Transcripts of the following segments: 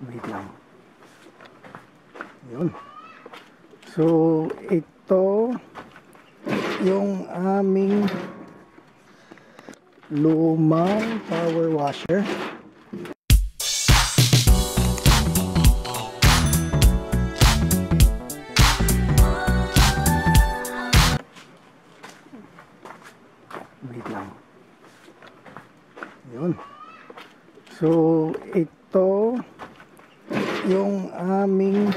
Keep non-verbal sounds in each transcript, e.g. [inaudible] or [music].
Wait lang. Yun. So, ito yung aming lumang power washer. Wait lang. Yun. So, ito yung aming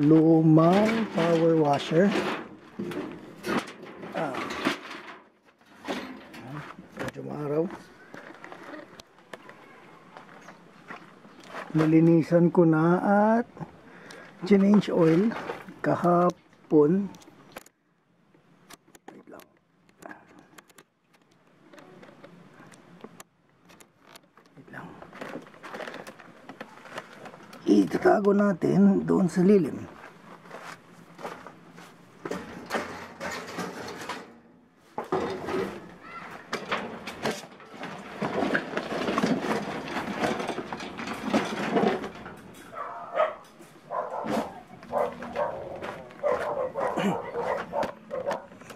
lumang power washer. Ah. Ayan, Medyo maaraw. Nalinisan ko na at change oil kahapon. Wait lang. Wait lang. Itatago natin doon sa lilim.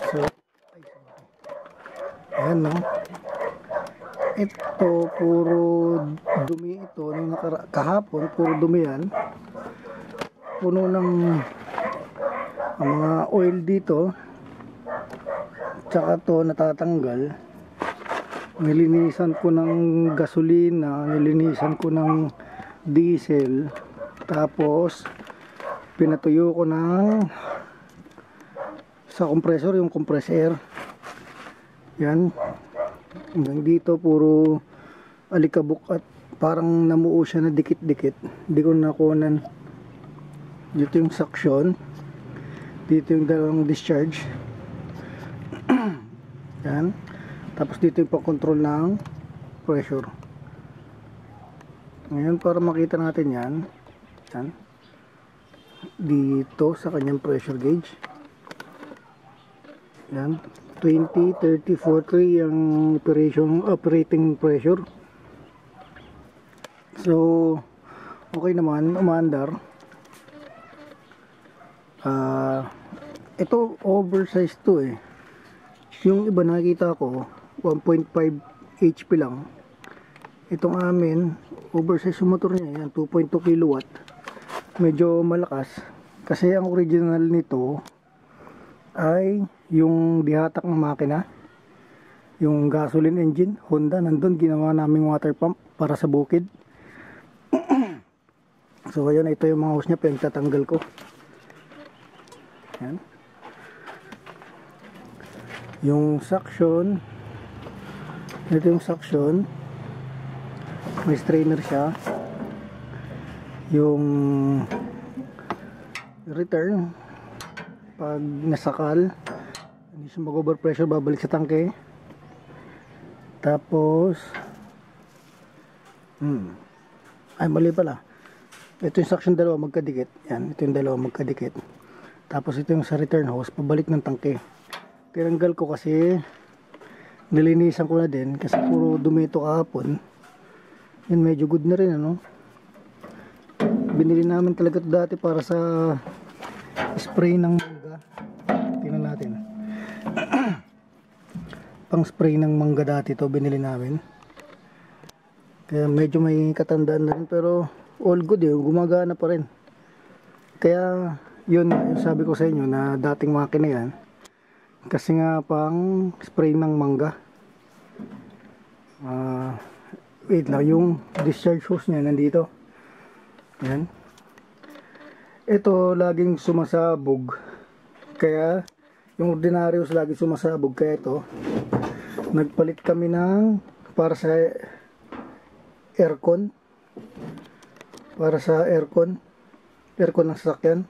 So, ayan no. Ito, puro dumi ito. Nung kahapon, puro dumi yan. Puno ng mga oil dito. Tsaka to natatanggal. Nilinisan ko ng gasolina, nilinisan ko ng diesel. Tapos, pinatuyo ko ng sa compressor, yung compress air. Yan. Hanggang dito puro alikabok at parang namuo siya na dikit-dikit. Hindi ko nakunan. Dito yung suction. Dito yung dalawang discharge. [clears throat] Yan. Tapos dito yung pang-control ng pressure. Ngayon para makita natin yan. Yan. Dito sa kanyang pressure gauge. Yan. 20, 30, 40 ang operating pressure. So, okay naman, umandar. Ah, ito oversized to eh. Yung iba nakita ko, 1.5 HP lang. Itong amin, oversized yung motor niya, yan, 2.2 kilowatt. Medyo malakas. Kasi ang original nito, ay yung dihatak ng makina yung gasoline engine Honda nandun ginawa naming water pump para sa bukid. [clears throat] So ayun ito yung mga hose nya pinagtatanggal ko. Yan yung suction ito yung suction. May strainer siya. Yung return pag nasakal hindi siya mag overpressure babalik sa tangke. Tapos hmm, ay mali pala. Ito yung suction dalawa magkadikit. Yan ito yung dalawa magkadikit. Tapos ito yung sa return hose pabalik ng tangke. Tinanggal ko kasi nilinisan ko na din kasi puro dumi ito kahapon. Yun medyo good na rin ano? Binili namin talaga dati para sa spray ng pang spray ng mangga dati to binili namin. Kaya medyo may katandaan na rin pero all good eh gumagana pa rin. Kaya yun yung sabi ko sa inyo na dating makina yan kasi nga pang spray ng mangga. Ah wait lang yung discharge hose niya nandito. Yan ito laging sumasabog. Kaya yung ordinaryos lagi sumasabog kaya ito nagpalit kami ng para sa aircon. Para sa aircon. Aircon ng sasakyan.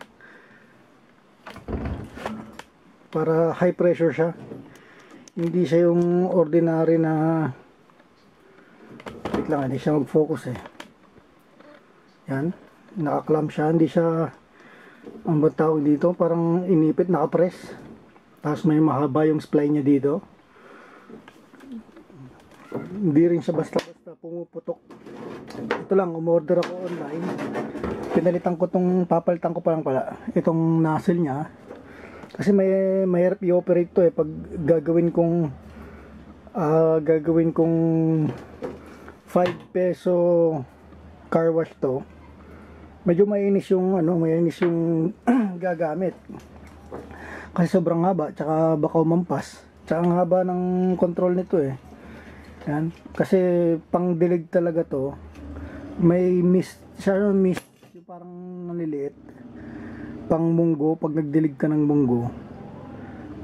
Para high pressure siya. Hindi siya yung ordinary na wait lang hindi siya mag focus eh. Yan. Nakaklam siya. Hindi siya ang ba tawag dito parang inipit nakapress. Tapos may mahaba yung spline niya dito hindi rin siya basta basta pumuputok ito lang, umorder ako online. Pinalitan ko tong, papalitan ko pa lang pala, itong nozzle niya. Kasi may mahirap i-operate to eh pag gagawin kong ah gagawin kong 5 peso car wash to. Medyo mainis yung ano, mainis yung [clears throat] gagamit. Kasi sobrang haba, tsaka baka umampas. Tsaka ang haba ng control nito eh. Yan. Kasi pang dilig talaga to. May mist, siya yung mist, yung parang naliliit. Pang munggo, pag nagdilig ka ng munggo.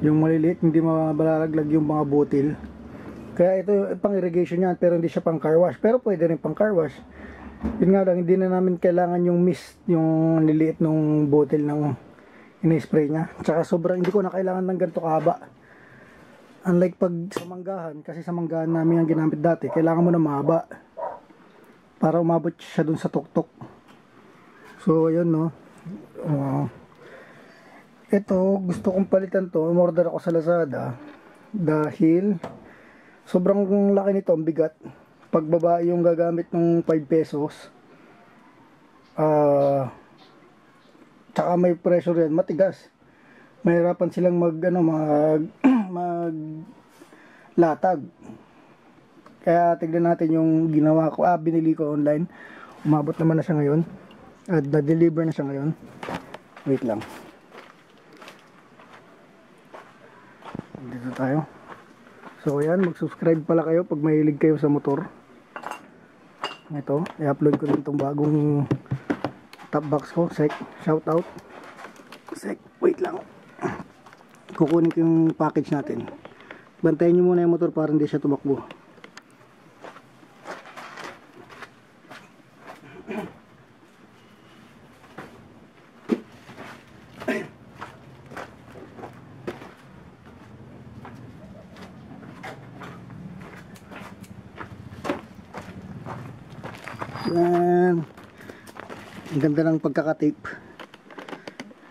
Yung maliliit, hindi mabalalaglag yung mga butil. Kaya ito pang irrigation yan, pero hindi siya pang car wash. Pero pwede rin pang car wash. Yun nga lang, hindi na namin kailangan yung mist, yung nililiit nung butil ng ini-spray niya. Tsaka sobrang hindi ko na kailangan ng ganito kahaba. Unlike pag sa manggahan, kasi sa manggahan namin ang ginamit dati, kailangan mo na mahaba. Para umabot siya dun sa tuktok. So, ayun no. Uh, ito, gusto kong palitan to. Umorder ako sa Lazada. Dahil, sobrang laki nito, ang bigat. Pag babae yung gagamit ng 5 pesos, ah, tsaka may pressure yan, matigas. Mahirapan silang mag, ano, mag, mag, latag. Kaya tignan natin yung ginawa ko, ah, binili ko online. Umabot naman na siya ngayon. At na-deliver na siya ngayon. Wait lang. Dito tayo. So ayan, mag-subscribe pala kayo pag mahilig kayo sa motor. Ito, i-upload ko din itong bagong top box ko. Sek, shout out. Sek, wait lang. Kukunin ko yung package natin. Bantayan nyo muna yung motor para hindi siya tumakbo. Yan. Ang ganda ng pagkakatape.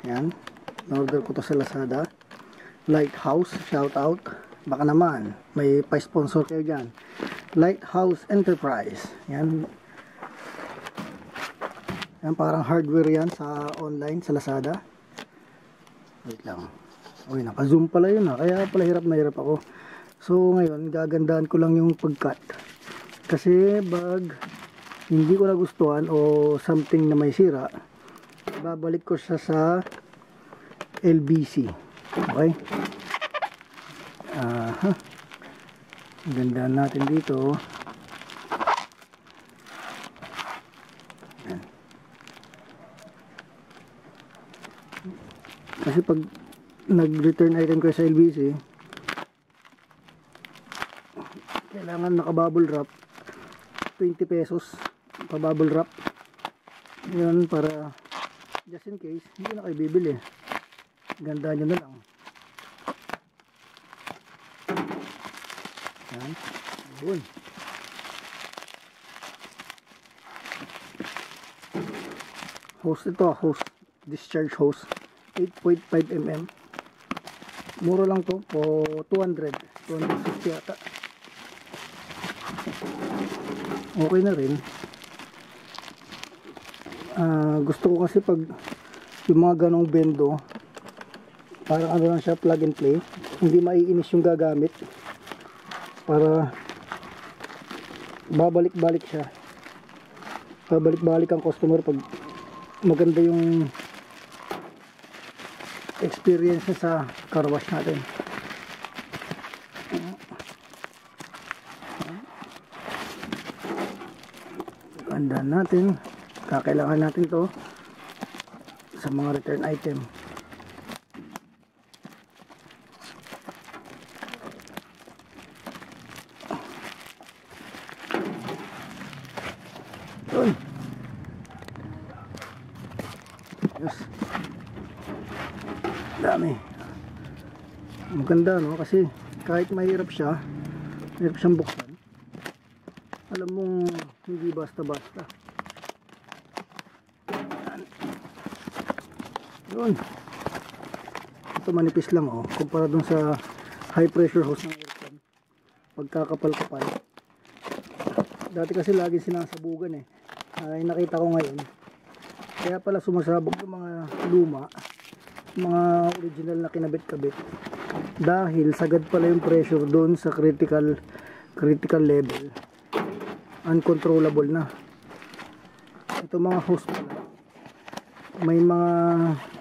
Yan. Na-order ko to sa Lazada. Lighthouse, shout out. Baka naman, may pa-sponsor kayo dyan. Lighthouse Enterprise. Yan. Yan, parang hardware yan sa online, sa Lazada. Wait lang. Uy, naka-zoom pala yun ha. Kaya pala hirap na hirap ako. So, ngayon, gagandaan ko lang yung pag-cut. Kasi, bag, hindi ko nagustuhan o something na may sira, babalik ko siya sa LBC. Okay? Aha. Ganda natin dito. Kasi pag nag-return item ko sa LBC, kailangan naka-bubble wrap 20 pesos pa-bubble wrap yun para just in case hindi na kayo bibili ganda nyo na lang. Yan. Yun hose ito hose discharge hose. 8.5 mm mura lang to po 200 260 yata. Okay na rin. Ah, gusto ko kasi pag yung mga ganong bendo parang ano lang siya plug and play. Hindi maiinis yung gagamit. Para babalik-balik siya. Babalik-balik ang customer pag maganda yung experience niya sa car wash natin. Ganda natin kakailangan natin to sa mga return item maganda no kasi kahit mahirap siya mahirap siyang buksan alam mong hindi basta basta Yun. Ito manipis lang oh. Kumpara dun sa high pressure hose ng aircon. Pagkakapal-kapal. Dati kasi lagi sinasabugan eh. Ay nakita ko ngayon. Kaya pala sumasabog yung mga luma, mga original na kinabit-kabit. Dahil sagad pala yung pressure doon sa critical critical level. Uncontrollable na. Ito mga hose pala. May mga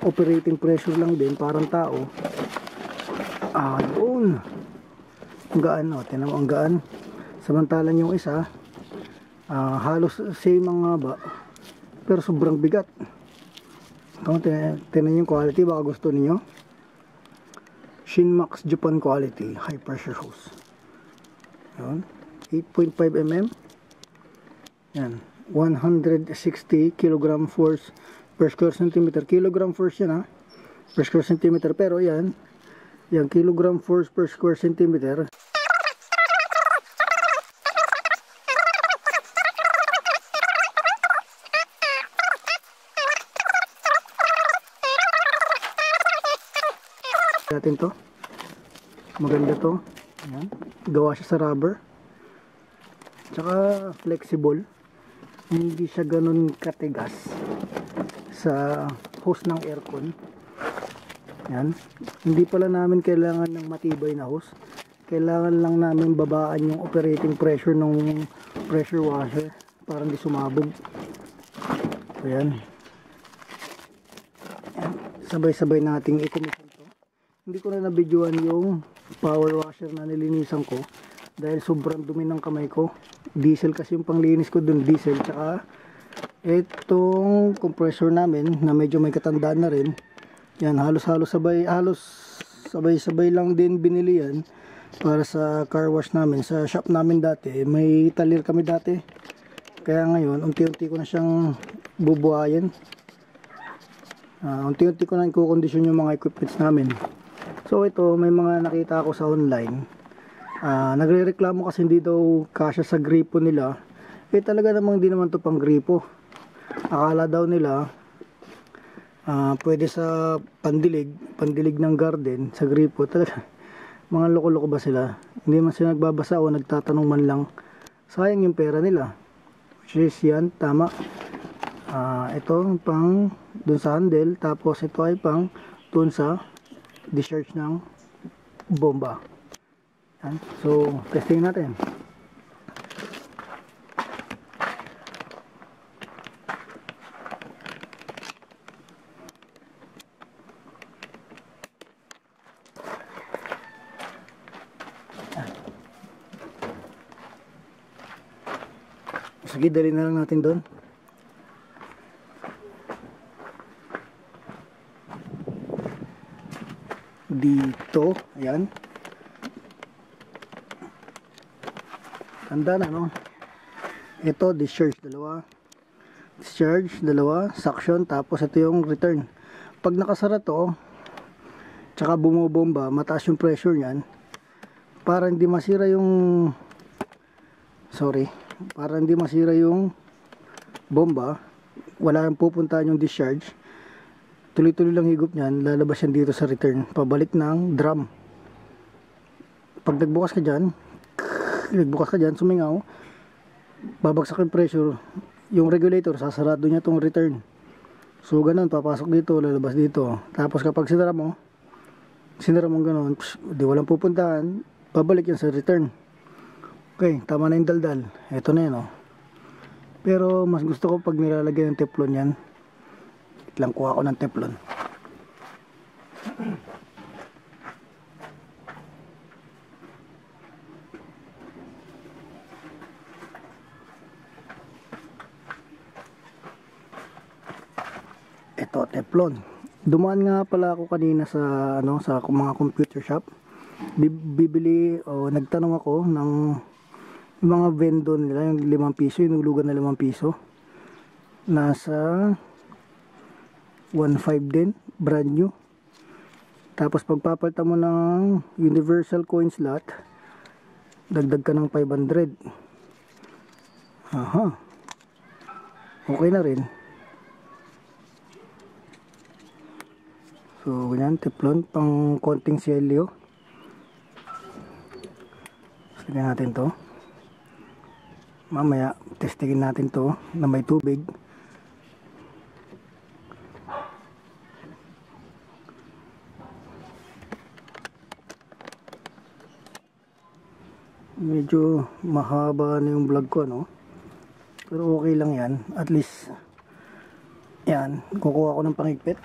operating pressure lang din, parang tao. Ah, yun. Ang gaan, oh. Tinan ang gaan. Samantalan yung isa, ah, halos same ang haba. Pero sobrang bigat. Tin- tinan yung quality, baka gusto niyo Shinmax Japan quality, high pressure hose. Yun. 8.5 mm. Yan. 160 kilogram force per square centimeter. Kilogram force yan ha. Per square centimeter. Pero yan, yan kilogram force per square centimeter. Natin to. Maganda to. Ayan. gawa siya sa rubber. Tsaka flexible. Hindi siya ganun katigas sa hose ng aircon. Yan hindi pala namin kailangan ng matibay na hose. Kailangan lang namin babaan yung operating pressure ng pressure washer para hindi sumabog. Ayan. Sabay-sabay nating i-commission hindi ko na nabidyoan yung power washer na nilinisan ko dahil sobrang dumi ng kamay ko. Diesel kasi yung panglinis ko dun diesel. Tsaka itong compressor namin na medyo may katandaan na rin yan halos halos sabay halos sabay sabay lang din binili yan para sa car wash namin. Sa shop namin dati may talir kami dati. Kaya ngayon unti-unti ko na siyang bubuhayin. Uh, unti-unti ko na i-condition yung mga equipments namin so ito may mga nakita ako sa online. Uh, nagre-reklamo kasi hindi daw kasya sa gripo nila. Eh talaga namang hindi naman to pang gripo. Akala daw nila uh, pwede sa pandilig pandilig ng garden sa gripo talaga. [laughs] Mga loko-loko ba sila? Hindi man sila nagbabasa o nagtatanong man lang. Sayang yung pera nila. Which is yan tama. Uh, ito pang dun sa handle tapos ito ay pang dun sa discharge ng bomba yan. so testing natin Sige, dali na lang natin doon. Dito, ayan. Tanda na, no? Ito, discharge, dalawa. Discharge, dalawa. Suction, tapos ito yung return. Pag nakasara to, tsaka bumubomba, mataas yung pressure niyan. Para hindi masira yung sorry para hindi masira yung bomba wala yung pupuntahan yung discharge tuloy-tuloy lang higop niyan lalabas yan dito sa return pabalik ng drum pag nagbukas ka dyan nagbukas ka dyan sumingaw babagsak yung pressure yung regulator sasarado niya tong return so ganun papasok dito lalabas dito tapos kapag sinara mo sinara mo ganun psh, di walang pupuntahan babalik yan sa return Okay, tama na yung daldal. Ito na yun, oh. Pero, mas gusto ko pag nilalagay ng teflon yan. Lang kuha ko ng teflon. Ito, teflon. Dumaan nga pala ako kanina sa, ano, sa mga computer shop. Bibili, o nagtanong ako ng mga vendo nila yung 5 piso yung nulugan na 5 piso nasa 1.5 din brand new. Tapos pagpapalta mo ng universal coin slot dagdag ka ng 500 aha. Okay na rin. So ganyan teflon pang konting selyo. Sige natin to. Mamaya testingin natin to na may tubig medyo mahaba na yung vlog ko no? Pero okay lang yan. At least yan kukuha ko ng pangigpit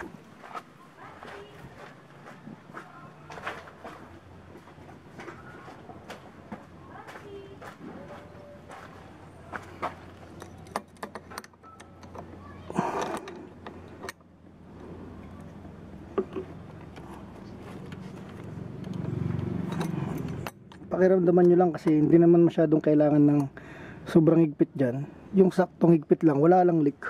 pakiramdaman nyo lang kasi hindi naman masyadong kailangan ng sobrang higpit dyan. Yung saktong higpit lang wala lang leak.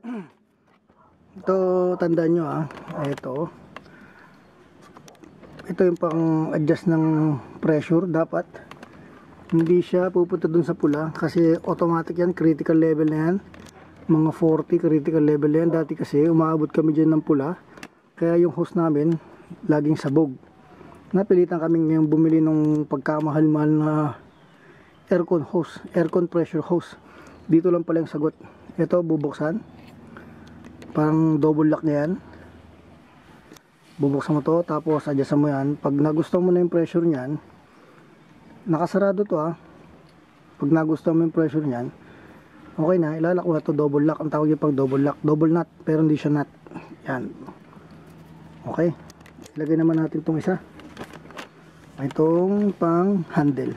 [clears throat] Ito tandaan nyo ah. Ito ito yung pang adjust ng pressure dapat. Hindi siya pupunta dun sa pula kasi automatic yan critical level na yan. Mga 40 critical level na yan. Dati kasi umaabot kami dyan ng pula. Kaya yung hose namin laging sabog napilitan kami ngayong bumili ng pagkamahal-mahal na aircon hose, aircon pressure hose. Dito lang pala yung sagot. Ito bubuksan. Parang double lock na yan. Bubuksan mo to tapos adjust mo yan. Pag nagustuhan mo na yung pressure niyan, nakasarado to ah. Pag nagustuhan mo yung pressure niyan, okay na, ilalak mo na to double lock. Ang tawag yung pag double lock, double nut, pero hindi siya nut. Yan. Okay. Ilagay naman natin itong isa itong pang handle.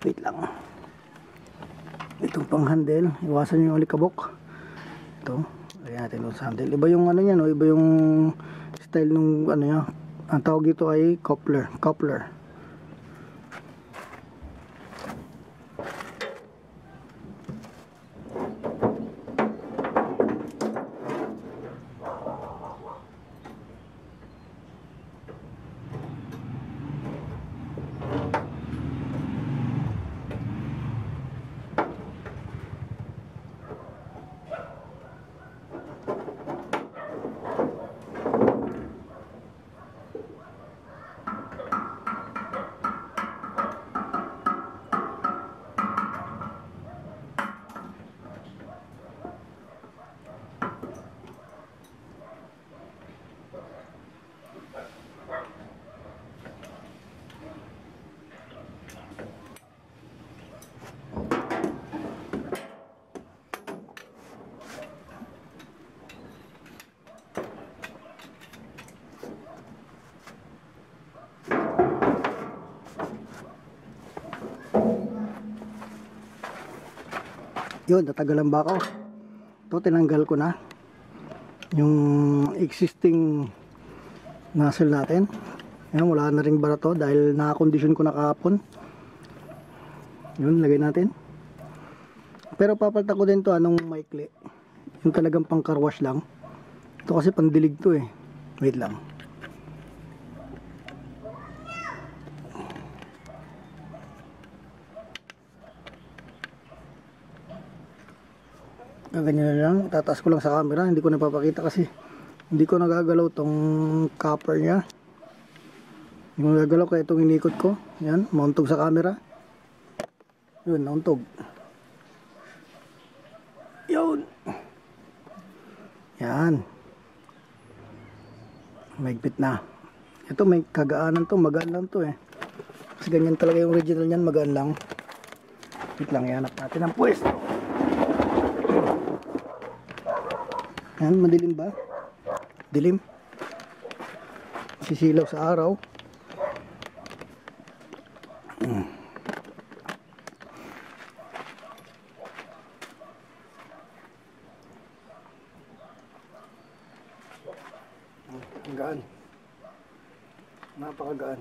Wait lang. Itong pang handle iwasan nyo yung alikabok ito lagyan natin doon sa handle. Iba yung ano yan no? iba yung style nung ano yan ang tawag dito ay coupler coupler yun natagalan ba ako? Ito tinanggal ko na. Yung existing nozzle natin. Yan wala na ring bara to dahil nakakondisyon ko na kahapon. Yun lagay natin. Pero papalta ko din to anong maikli. Yung talagang pang car wash lang. Ito kasi pandilig to eh. Wait lang ganyan na lang. Tataas ko lang sa camera. Hindi ko napapakita kasi hindi ko nagagalaw tong copper nya hindi ko nagagalaw kaya itong inikot ko. Yan mauntog sa camera. Yun nauntog. Yun. Yan maigpit na. Ito may kagaanan to. Magaan lang to eh. Kasi ganyan talaga yung original nyan magaan lang. Wait lang yanap natin ang pwesto Yan, madilim ba? Dilim. Sisilaw sa araw. Hmm. Ang gaan. Napakagaan.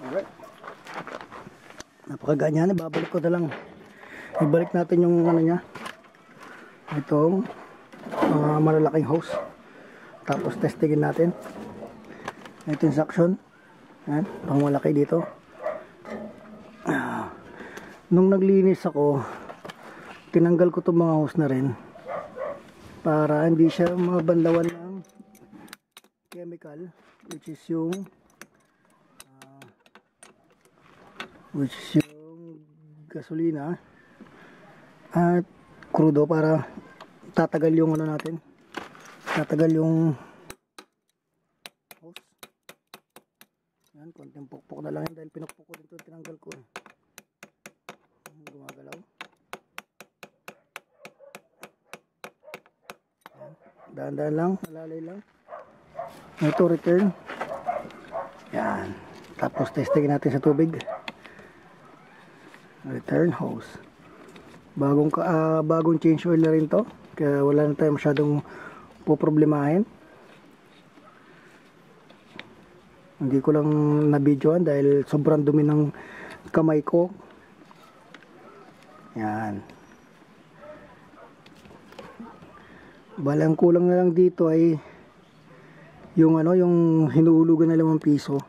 Alright. Napakagaan yan. Babalik ko na lang ibalik natin yung ano niya. Itong uh, malalaking hose. Tapos testingin natin. Ito yung suction. Yan, pang malaki dito. Ah, nung naglinis ako tinanggal ko itong mga hose na rin para hindi siya mabanlawan ng chemical which is yung which is yung gasolina at crudo para tatagal yung ano natin tatagal yung hose yan konting pukpok na lang yun dahil pinukpok ko dito tinanggal ko gumagalaw Dahan-dahan lang, malalay lang. Ito return. Yan. Tapos testingin natin sa tubig. Return hose. Bagong uh, bagong change oil na rin to. Kaya wala na tayo masyadong poproblemahin. Hindi ko lang na-videoan dahil sobrang dumi ng kamay ko. Yan. Bale, ang kulang na lang dito ay yung ano, yung hinuhulugan na 5 piso.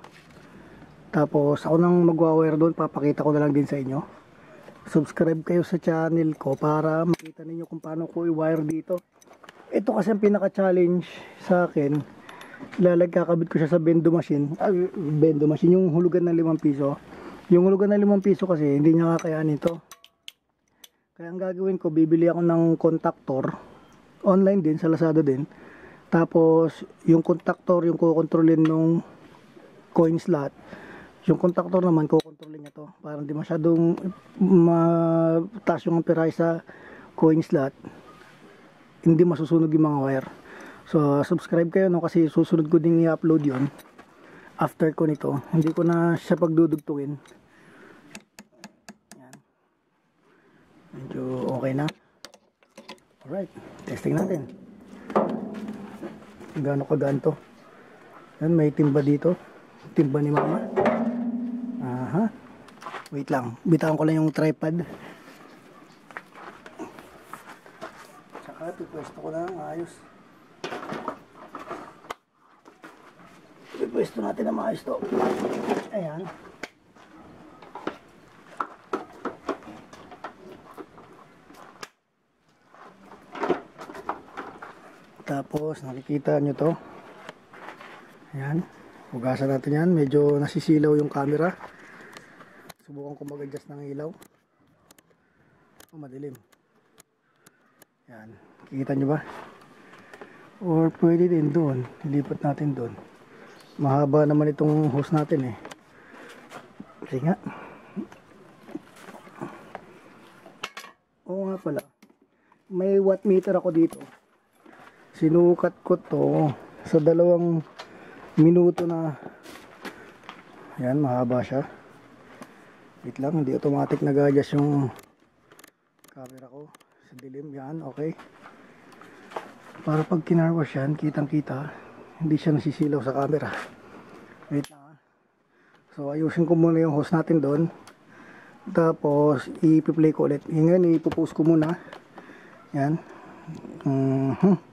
Tapos ako nang magwa-wire doon, papakita ko na lang din sa inyo. Subscribe kayo sa channel ko para makita ninyo kung paano ko i-wire dito. Ito kasi ang pinaka-challenge sa akin. Lalagkakabit ko siya sa bendo machine. Ah, bendo machine, yung hulugan ng 5 piso. Yung hulugan ng 5 piso kasi hindi niya kakayanin to. Kaya ang gagawin ko, bibili ako ng contactor online din sa Lazada din tapos yung contactor yung kukontrolin nung coin slot yung contactor naman kukontrolin niya to para hindi masyadong mataas yung amperahe sa coin slot hindi masusunog yung mga wire so subscribe kayo no kasi susunod ko din i-upload yon after ko nito hindi ko na siya pagdudugtungin yan medyo okay na Alright, testing natin. Gaano kagaan to? Yan, may timba dito. Timba ni mama. Wait lang, bitawan ko lang yung tripod. Tsaka, pipwesto ko lang, ayos. Pipwesto natin na maayos to. Ayan. Tapos nakikita nyo to. Ayan. Hugasan natin yan. Medyo nasisilaw yung camera. Subukan ko mag-adjust ng ilaw. Oh, madilim. Ayan. Kikita nyo ba? Or pwede din doon. Ilipat natin doon. Mahaba naman itong hose natin eh. Kasi nga. Oo nga pala. May watt meter ako dito sinukat ko to sa dalawang minuto na yan mahaba siya wait lang hindi automatic nag-adjust yung camera ko. Sa dilim yan okay. Para pag kinarwash yan kitang kita hindi siya nasisilaw sa camera. Wait lang so ayusin ko muna yung host natin doon. Tapos i-play ko ulit. Ngayon ipopost ko muna. Yan. Uh mhm.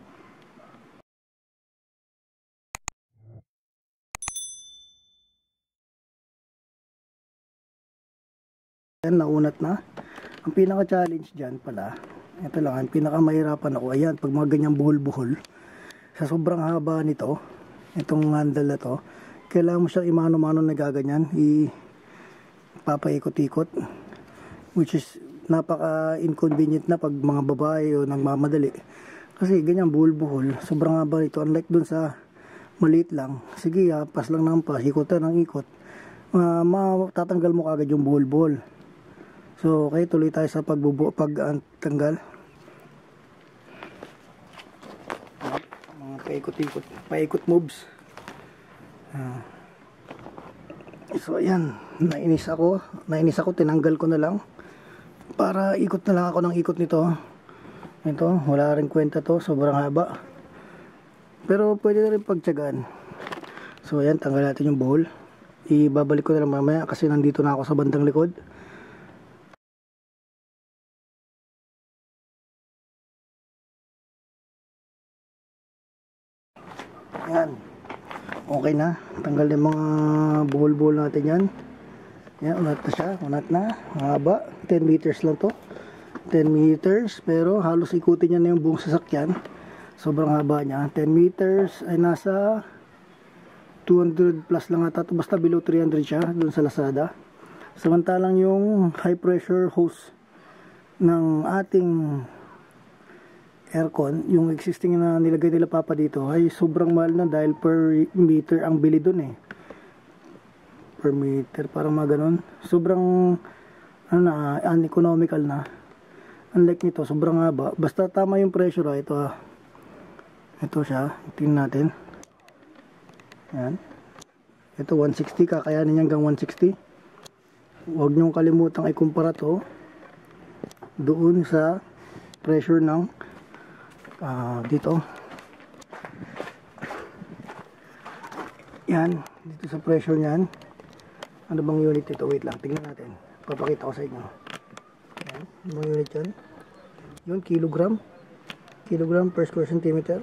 Ayan, naunat na. Ang pinaka-challenge dyan pala, ito lang, ang pinaka-mahirapan ako, ayan, pag mga ganyang buhol-buhol, sa sobrang haba nito, itong handle na to, kailangan mo siyang imano-mano na gaganyan, ipapaikot-ikot, which is napaka-inconvenient na pag mga babae o nagmamadali. Kasi ganyan buhol-buhol, sobrang haba nito, unlike dun sa maliit lang, sige, ha, pas lang ng pas, ikotan ng ikot, uh, matatanggal mo kagad yung buhol-buhol. So, okay, tuloy tayo sa pagbubu pagtanggal. Mga paikot-ikot, paikot moves. Uh, so, ayan, nainis ako. Nainis ako, tinanggal ko na lang. Para ikot na lang ako ng ikot nito. Ito, wala rin kwenta to, sobrang haba. Pero pwede na rin pagtsagaan. So, ayan, tanggal natin yung bowl. Ibabalik ko na lang mamaya kasi nandito na ako sa bandang likod. Okay na. Tanggal yung mga buhol-buhol natin yan. Yan, unat na siya. Unat na. Mahaba. 10 meters lang to. 10 meters. Pero halos ikutin niya na yung buong sasakyan. Sobrang haba niya. 10 meters ay nasa 200 plus lang ata. Basta below 300 siya dun sa Lazada. Samantalang yung high pressure hose ng ating aircon, yung existing na nilagay nila papa dito ay sobrang mahal na dahil per meter ang bili dun eh. Per meter, parang mga ganun. Sobrang ano na, uneconomical na. Unlike nito, sobrang haba. Basta tama yung pressure, ah. ito ah. Ito siya, tingnan natin. Yan. Ito 160, kakayanin niya hanggang 160. Huwag niyong kalimutang ikumpara to doon sa pressure ng uh, dito. Yan dito sa pressure niyan. Ano bang unit ito? Wait lang tingnan natin. Papakita ko sa inyo. Yan ano bang unit yan? Yun kilogram. Kilogram per square centimeter.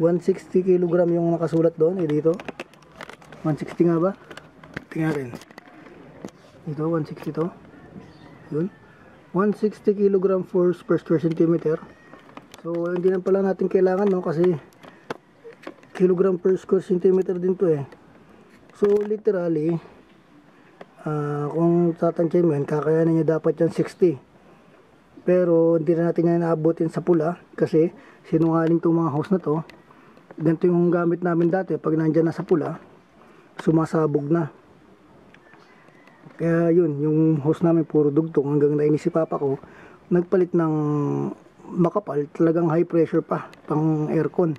160 kilogram yung nakasulat doon eh dito. 160 nga ba? Tingnan natin. Dito 160 to. Yun. 160 kilogram force per square centimeter So, hindi na pala natin kailangan, no? Kasi, kilogram per square centimeter din to eh. So, literally, uh, kung tatansya mo yan, kakayanin niya dapat yan 60. Pero, hindi na natin yan naabutin sa pula. Kasi, sinungaling itong mga house na to. Ganito yung gamit namin dati. Pag nandyan na sa pula, sumasabog na. Kaya yun, yung house namin puro dugtong hanggang nainis si papa ko, nagpalit ng makapal, talagang high pressure pa, pang aircon.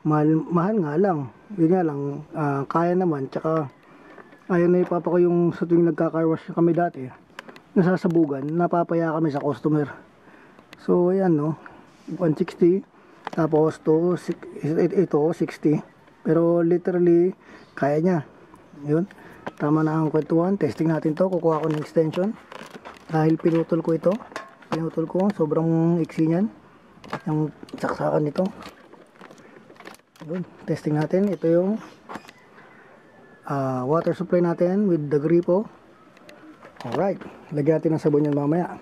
Mahal, mahal nga lang. Yun nga lang, uh, kaya naman. Tsaka, ayun na ipapa ko yung sa tuwing nagka-car kami dati. Nasasabugan, napapaya kami sa customer. So, ayan no, 160. Tapos to, ito, 60. Pero literally, kaya niya. Yun. Tama na ang kwentuhan. Testing natin to. Kukuha ko ng extension. Dahil pinutol ko ito pinutol ko sobrang iksi niyan yung saksakan nito. Yun, testing natin. Ito yung uh, water supply natin with the gripo. Alright lagyan natin ng sabon yan mamaya.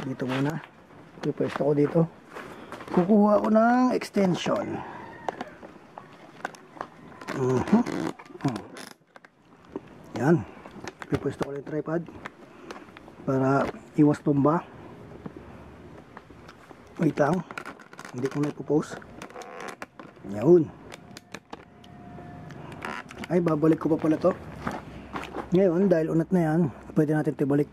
Dito muna. Pipwesto ko dito. Kukuha ko ng extension. Uh -huh. uh. yan pipwesto ko yung tripod para iwas tumba. Wait lang. Hindi ko na ipopost. Yun. Ay babalik ko pa pala to. Ngayon dahil unat na yan pwede natin tibalik.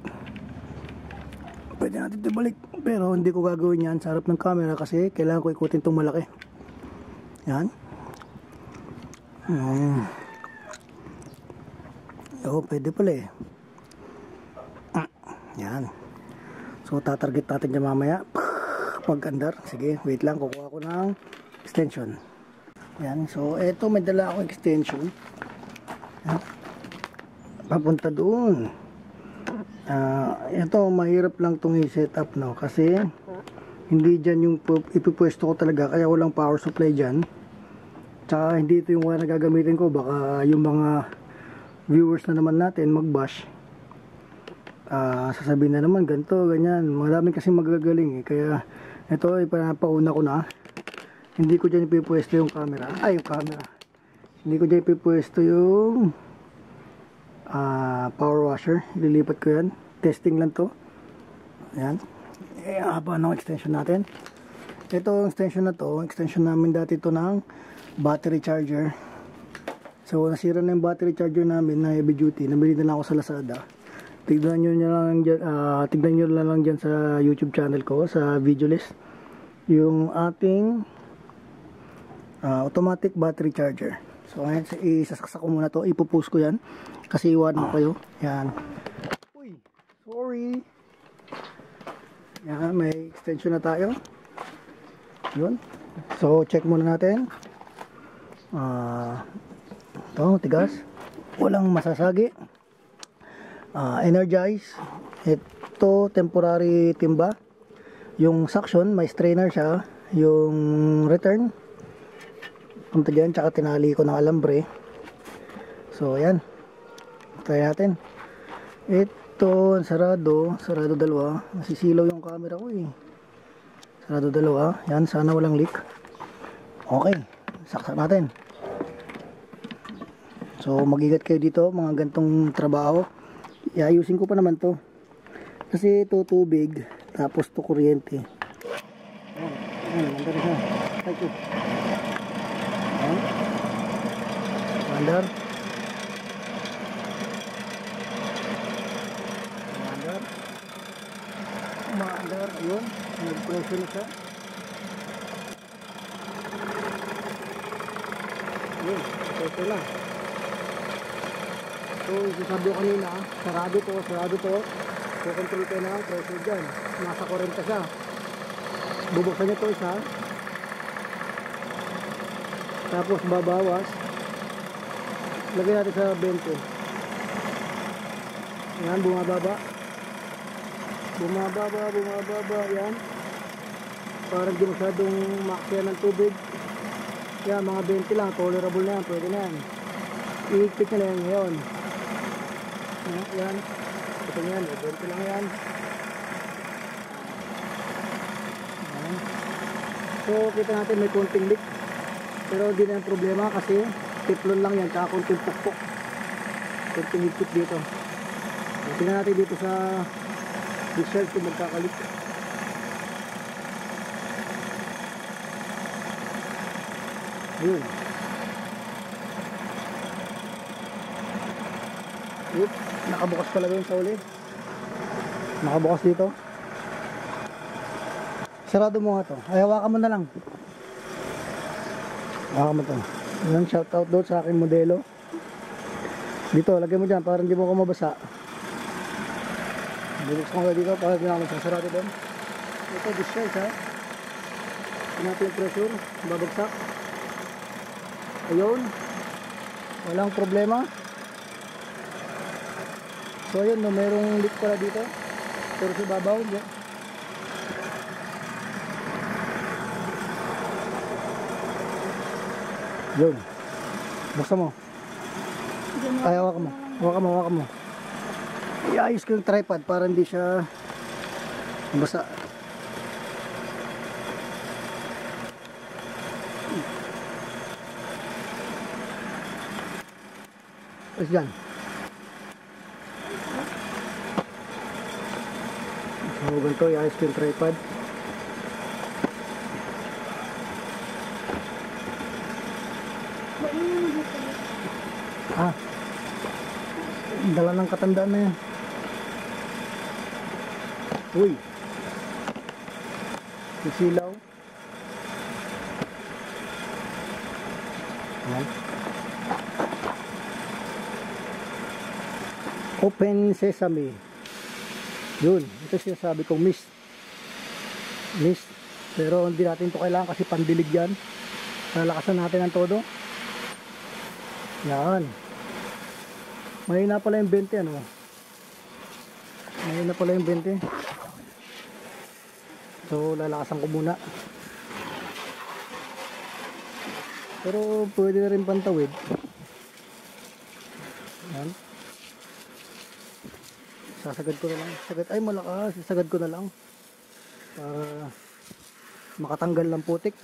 Pwede natin tibalik pero hindi ko gagawin yan sa harap ng camera kasi kailangan ko ikutin itong malaki. Yan. Yan Oo, pwede pala eh. Ah, yan. So, tatarget natin dyan mamaya. Pag andar. Sige, wait lang. Kukuha ko ng extension. Yan. So, eto may dala akong extension. Papunta doon. Uh, ito mahirap lang tong i-set up no kasi hindi dyan yung ipipwesto ko talaga kaya walang power supply dyan tsaka hindi ito yung wala na gagamitin ko baka yung mga viewers na naman natin mag-bash uh, sasabihin na naman ganito, ganyan. Maraming kasi magagaling eh. Kaya ito ay panapauna ko na. Hindi ko dyan ipipwesto yung camera. Ay yung camera. Hindi ko dyan ipipwesto yung uh, power washer. Ililipat ko yan. Testing lang to. Ayan. Eh haba ng extension natin. Ito extension na to. Extension namin dati to ng battery charger So, nasira na yung battery charger namin na heavy duty. Nabili na lang ako sa Lazada. Tignan nyo, na lang dyan, uh, tignan nyo na lang dyan sa YouTube channel ko, sa video list. Yung ating uh, automatic battery charger. So, ngayon, isasaksak ko muna to. Ipopost ko yan. Kasi iwan mo kayo. Yan. Uy, sorry. Yan, may extension na tayo. Yun. So, check muna natin. Ah... Uh, ito tigas. Walang masasagi. Uh, energize. Ito temporary timba. Yung suction may strainer siya. Yung return. Punta dyan tsaka tinali ko ng alambre. So ayan. Try natin. Ito sarado. Sarado dalawa. Nasisilaw yung camera ko eh. Sarado dalawa. Yan sana walang leak. Okay. Saksak natin So magigat kayo dito, mga gantong trabaho. Iayusin ko pa naman to. Kasi ito tubig, tapos to kuryente. Ayan, ayan, nandun na siya. Thank you. Ayan. Under, yun. Nag-pressure na siya. Yun, ito na. So, sabi ko kanina, sarado to, sarado to. Kukontrol kayo na ang pressure dyan. Nasa 40 siya. Bubuksan niyo to isa. Tapos babawas. Lagyan natin sa 20. Yan, bumababa. Bumababa, bumababa. Yan. Parang di masyadong maksya ng tubig. Yan, mga 20 lang. Tolerable na yan. Pwede na yan. Iikpit na yan ngayon. Yan. yan. Ito yan. 20 lang yan. Yan. So, kita natin may konting leak. Pero hindi na yung problema kasi tiplon lang yan. Tsaka konting pukpok. Konting higpit dito. Tingnan natin dito sa result kung magkakalik. Yun. Yun. Nakabukas talaga yung sa uli. Nakabukas dito. Sarado mo nga to. Ay, hawakan mo na lang. Hawakan mo to. Yan, shout out doon sa aking modelo. Dito, lagay mo dyan para hindi mo ako mabasa. Bubuksan ko na dito para hindi na ako magsasarado doon. Ito, discharge ha. Natin pressure. Babagsak. Ayun. Walang problema. So ayun, no, merong leak pala dito. Pero sa babaw, hindi. Yun. Buksan mo. Ay, hawakan mo. Hawakan mo, hawakan mo. Iayos ko yung tripod para hindi siya basa. Tapos dyan. So, ganito, iayos ko yung tripod. Ah. Dala ng katandaan na yan. Uy. Sisilaw. Yan. Open sesame. Yun. Ito sinasabi kong mist. Mist. Pero hindi natin to kailangan kasi pandilig yan. Lalakasan natin ang todo. Yan. Mahina pala yung 20 ano. Mahina pala yung 20. So lalakasan ko muna. Pero pwede na rin pantawid. Sasagad ko na lang. Sagad ay malakas, sasagad ko na lang. Para makatanggal ng putik.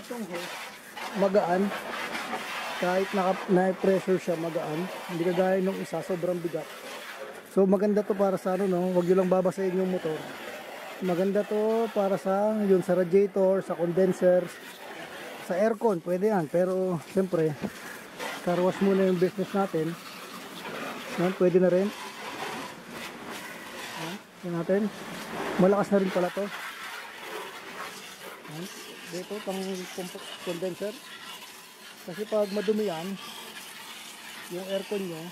Itong hose, magaan. Kahit naka, na-pressure siya, magaan. Hindi kagaya nung isa, sobrang bigat. So maganda to para sa ano, no? Huwag nyo lang babasahin yung motor. Maganda to para sa, yun, sa radiator, sa condenser, sa aircon, pwede yan. Pero, siyempre, carwash muna yung business natin. Yan, pwede na rin. Yan, natin. Malakas na rin pala to. Dito, pang condenser. Kasi pag madumi yan, yung aircon niya,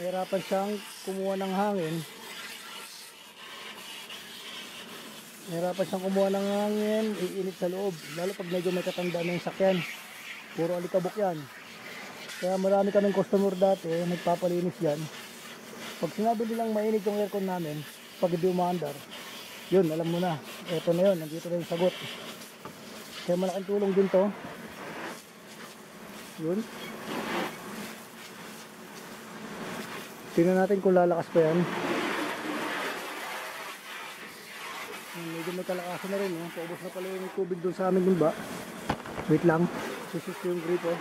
nahirapan siyang kumuha ng hangin. Nahirapan siyang kumuha ng hangin, iinit sa loob. Lalo pag medyo may katanda na yung sakyan. Puro alikabok yan. Kaya marami kaming customer dati, nagpapalinis yan. Pag sinabi nilang mainit yung aircon namin, pag hindi umaandar, yun, alam mo na. Eto na yun, nandito na yung sagot. Kaya malaking tulong din to. Yun. Tingnan natin kung lalakas pa yan. Medyo may kalakasan na rin. Eh. Paubos na pala yung tubig doon sa amin dun ba? Wait lang. Susus ko yung gripo.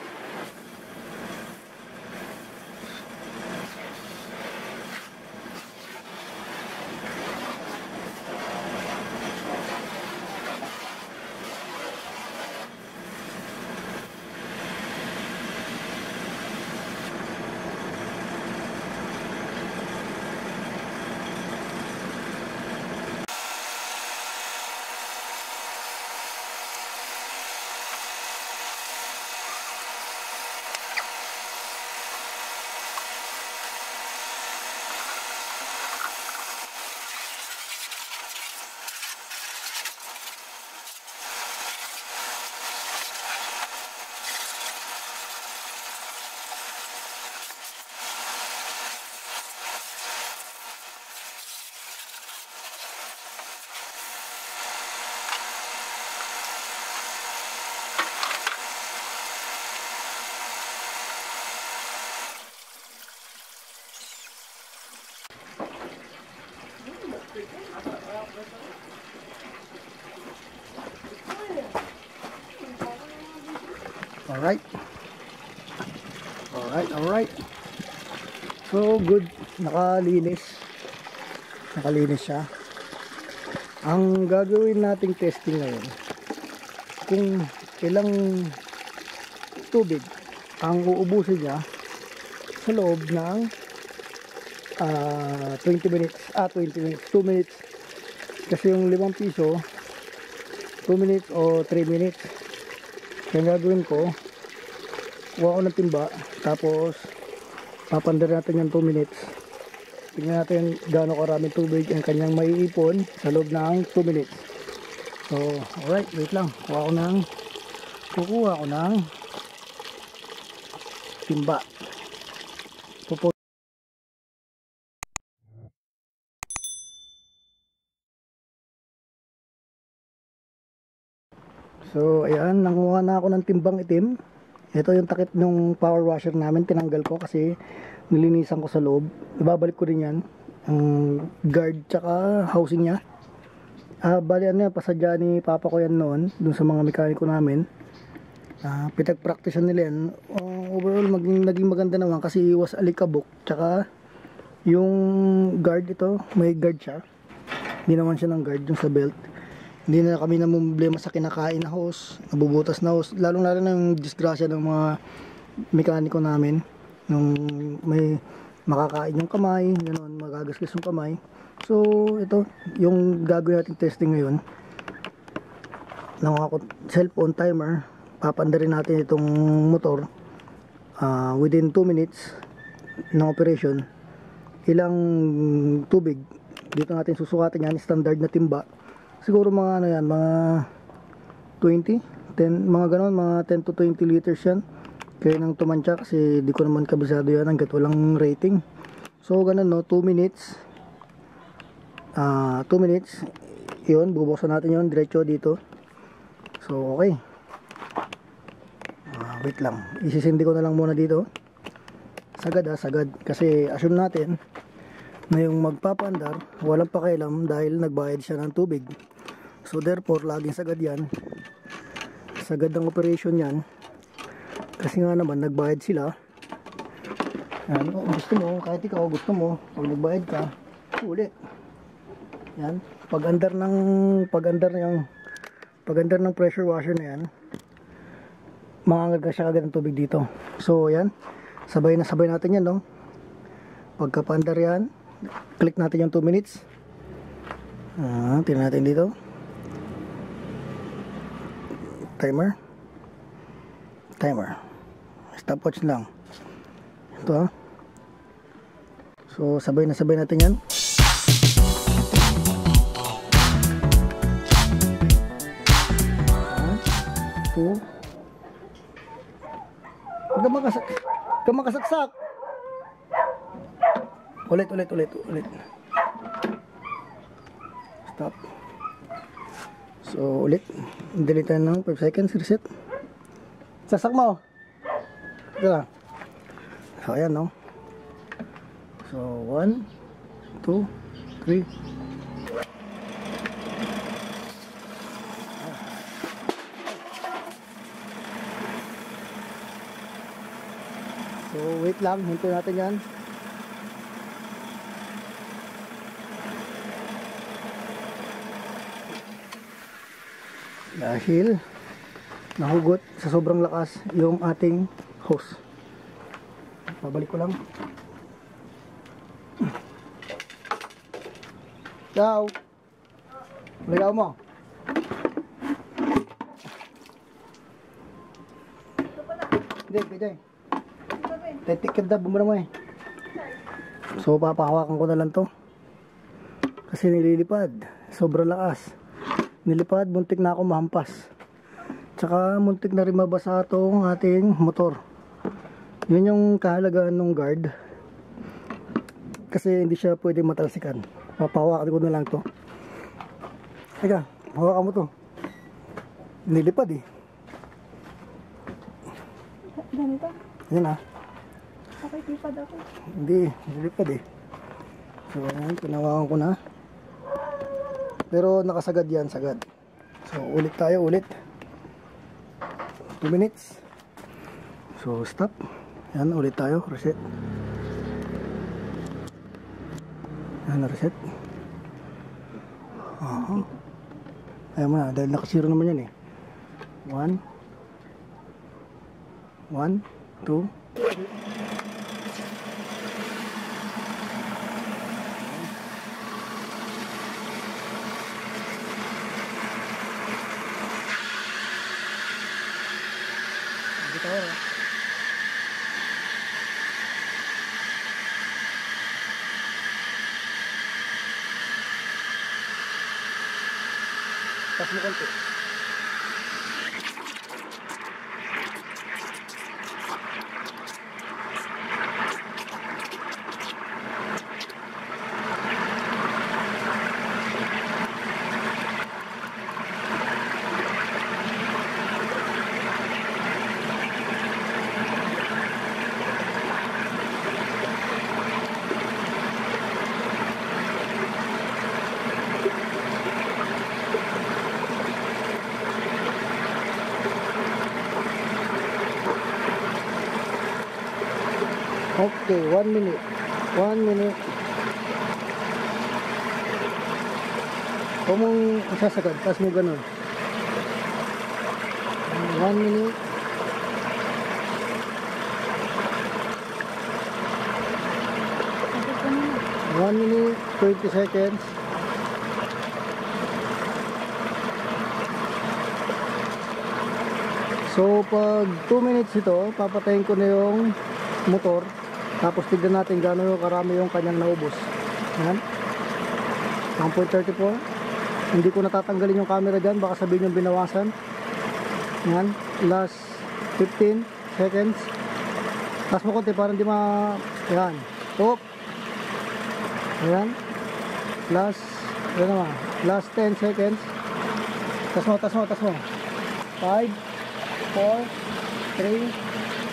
Alright. Alright, alright. So, good. Nakalinis. Nakalinis siya. Ang gagawin nating testing ngayon, kung ilang tubig ang uubusin niya sa loob ng ah, 20 minutes, ah 20 minutes, 2 minutes. Kasi yung 5 piso, 2 minutes o 3 minutes. Kaya gagawin ko, kuha ko ng timba, tapos papandar natin yung 2 minutes. Tingnan natin gaano karaming tubig ang kanyang maiipon sa loob ng 2 minutes. So, alright, wait lang. Kuha ko ng, kukuha ko ng timba. Pupo So, ayan, nanguha na ako ng timbang itim. Ito yung takip ng power washer namin, tinanggal ko kasi nilinisan ko sa loob. Ibabalik ko rin yan. Ang guard tsaka housing niya. Ah, bali ano yan, pasadya ni papa ko yan noon, dun sa mga mekaniko namin. Ah, pitag-practicean nila yan. Oh, overall, maging, naging maganda naman kasi iwas alikabok. Tsaka, yung guard ito, may guard siya. Hindi naman siya ng guard yung sa belt hindi na kami na problema sa kinakain na hose, nabubutas na hose, lalong lalo na yung disgrasya ng mga mekaniko namin. Nung may makakain yung kamay, ganoon, magagasgas yung kamay. So, ito, yung gagawin natin testing ngayon, ng ako cellphone timer, papandarin natin itong motor ah, within 2 minutes ng operation, ilang tubig dito natin susukatin yan, standard na timba siguro mga ano yan, mga 20, 10, mga ganon, mga 10 to 20 liters yan. Kaya nang tumansya kasi di ko naman kabisado yan hanggat walang rating. So ganun no, 2 minutes. Ah, 2 minutes. 'Yun, bubuksan natin 'yon diretso dito. So okay. Ah, wait lang. Isisindi ko na lang muna dito. Sagad ah, sagad kasi assume natin na yung magpapandar, walang pakialam dahil nagbayad siya ng tubig. So therefore, laging sagad yan. Sagad ang operation yan. Kasi nga naman, nagbayad sila. Yan, oh, gusto mo, kahit ikaw gusto mo, pag nagbayad ka, uli. Yan, pag andar ng, pag andar ng, pag andar ng pressure washer na yan, makangag siya agad ng tubig dito. So, yan, sabay na sabay natin yan, no? Pagka-pandar yan, click natin yung 2 minutes. Ah, tingnan natin dito. Timer. Timer. Stopwatch lang. Ito ha. So, sabay na sabay natin yan. One, two. Huwag ka makasak. Huwag ka makasaksak. Ulit, ulit, ulit, ulit. Stop. So, ulit. Tayo ng 5 seconds. Reset. Sasak mo. Ito lang. So, ayan, no? So, 1, 2, 3. So, wait lang. Hintay natin yan. Dahil nahugot sa sobrang lakas yung ating hose. Pabalik ko lang. Ciao. Ligaw mo. Hindi, hindi. Tetikid na, bumara mo eh. So, papahawakan ko na lang to. Kasi nililipad. Sobrang lakas. Nilipad, muntik na ako mahampas. Tsaka muntik na rin mabasa itong ating motor. Yun yung kahalagaan ng guard. Kasi hindi siya pwede matalsikan. Papahawakan ko na lang to. Teka, hawakan mo to. Nilipad eh. Ganito. Yan ah. Tipad ako. Hindi, nilipad eh. So, ayan, pinawakan ko na. Pero nakasagad yan, sagad. So, ulit tayo, ulit. 2 minutes. So, stop. Yan, ulit tayo, reset. Yan, reset. Aha. Ayan mo na, dahil nakasiro naman yan eh. 1 1 2 Hindi tayo eh. Tas mo konti. Okay, one minute. One minute. Huwag mong sasagad, tapos mo ganun. One minute. One minute, 20 seconds. So, pag 2 minutes ito, papatayin ko na yung motor. Tapos tignan natin gaano yung karami yung kanyang naubos. Yan. 1.34. Hindi ko natatanggalin yung camera dyan. Baka sabihin yung binawasan. Yan. Last 15 seconds. Taas mo konti para hindi ma... Yan. Stop. Ayan. Last, ano naman, last 10 seconds. Tas mo, tas mo, tas mo. 5, 4, 3,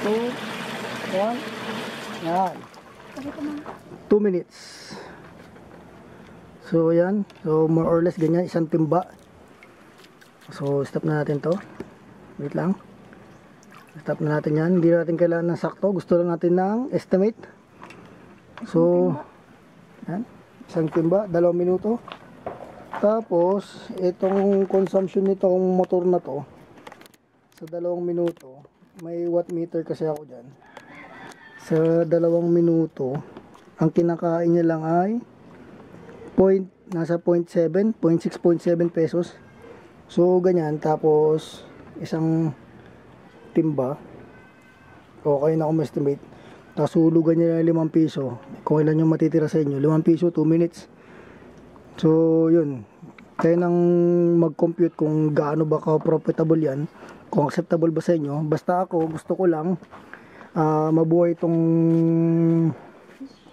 2, 1. Na. 2 minutes. So, ayan. So, more or less ganyan. Isang timba. So, stop na natin to. Wait lang. Stop na natin yan. Hindi natin kailangan ng sakto. Gusto lang natin ng estimate. So, yan. Isang timba, dalawang minuto. Tapos, itong consumption nitong motor na to, sa dalawang minuto, may watt meter kasi ako dyan. Sa dalawang minuto, ang kinakain niya lang ay point, nasa 0.7, 0.6.7 pesos. So, ganyan. Tapos, isang timba. Okay na ako estimate. Tapos hulugan niya yung 5 piso. Kung ilan yung matitira sa inyo. 5 piso, 2 minutes. So, yun. Kaya nang mag-compute kung gaano ba ka-profitable yan. Kung acceptable ba sa inyo. Basta ako, gusto ko lang ah, mabuhay itong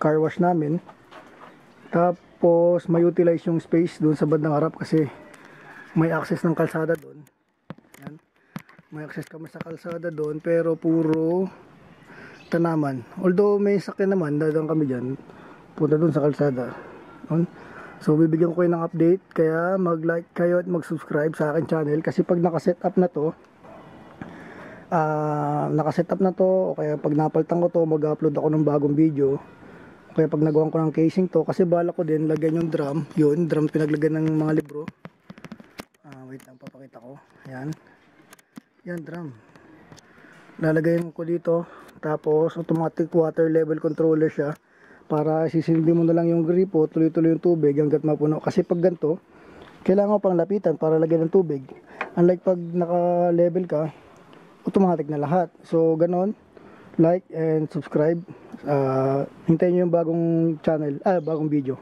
car wash namin. Tapos, may utilize yung space doon sa bandang harap kasi may access ng kalsada doon. Yan. May access kami sa kalsada doon pero puro tanaman. Although may sakyan naman, dadang kami dyan. Punta doon sa kalsada. Yun. So, bibigyan ko kayo ng update. Kaya mag-like kayo at mag-subscribe sa akin channel. Kasi pag nakaset up na to, ah nakaset up na to, o kaya pag napaltan ko to, mag-upload ako ng bagong video. O kaya pag nagawa ko ng casing to, kasi bala ko din, lagyan yung drum. Yun, drum pinaglagyan ng mga libro. Ah, wait lang, papakita ko. Ayan. Yan, drum. Lalagay ko dito. Tapos, automatic water level controller siya. Para sisilbi mo na lang yung gripo, tuloy-tuloy yung tubig hanggat mapuno. Kasi pag ganito, kailangan mo pang lapitan para lagyan ng tubig. Unlike pag naka-level ka, automatic na lahat. So, ganon. Like and subscribe. Ah, hintayin nyo yung bagong channel, ah, bagong video.